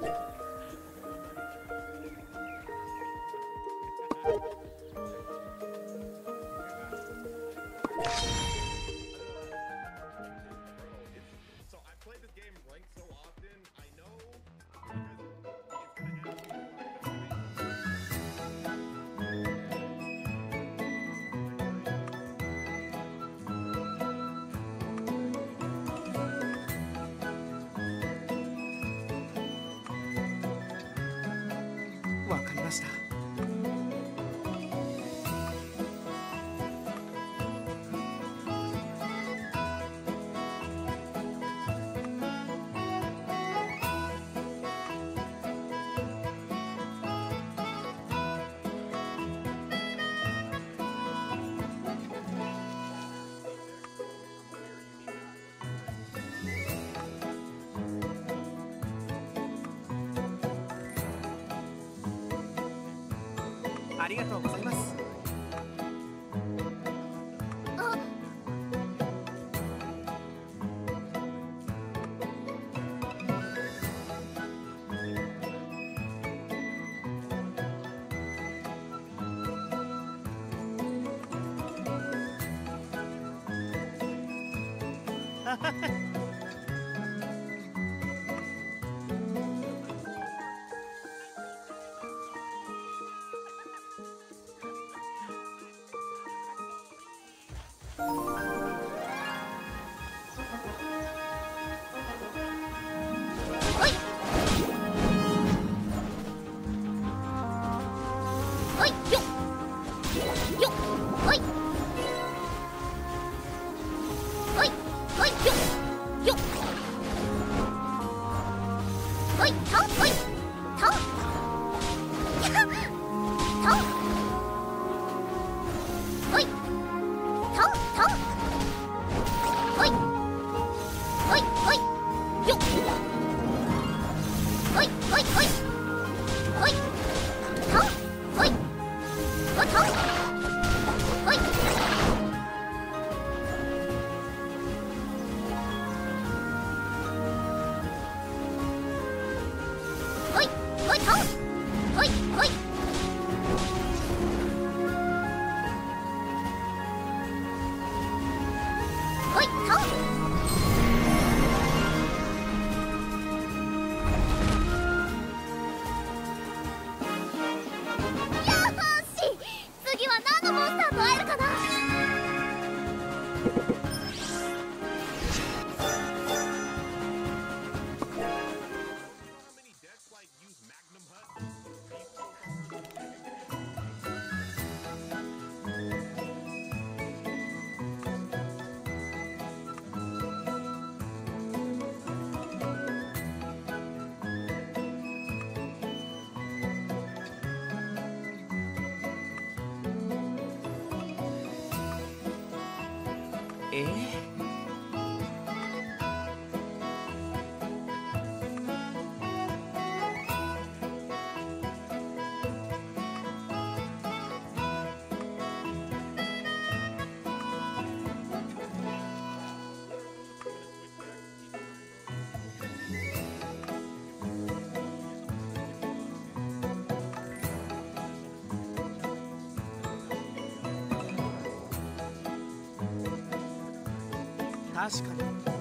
Thank you. わかりました。ありがとうございます。ハハハはい。確かに。